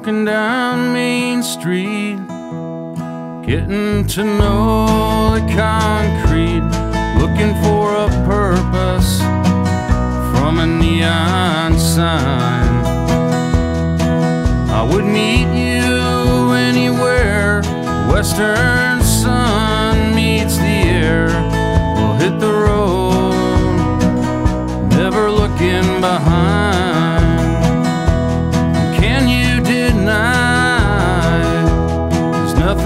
walking down Main Street, getting to know the concrete, looking for a purpose from a neon sign. I would meet you anywhere, western sun meets the air. We'll hit the road, never looking behind.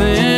nothing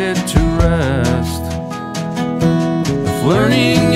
it to rest. If learning